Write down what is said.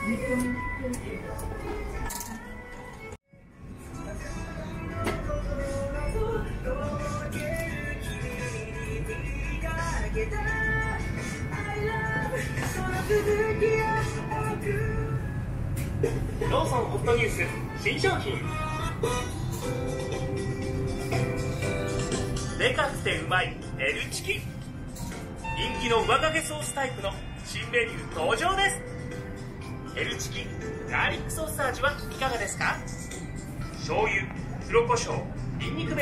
ローソンホットニュース新商品。でかくてうまい L チキ。人気の上掛けソースタイプの新メニュー登場です。ヘルチキガーリックソース味はいかがですか？醤油黒胡椒ニンニク